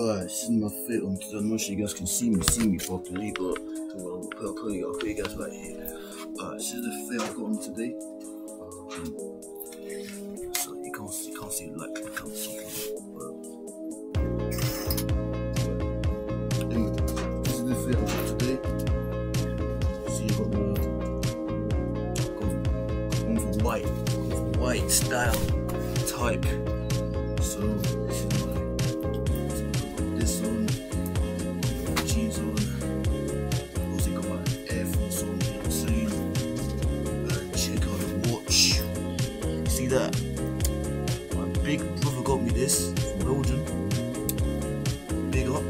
This is my fit on because I'm not sure you guys can see me, see me properly, but I'll put, I'll put, you guys right here. Alright, this is the fit I got on today. Um, so you can't see, you can't see like you can't see this is the fit I got today. See, you got the got white, white style type. So that? My big brother got me this from Belgium. Big up.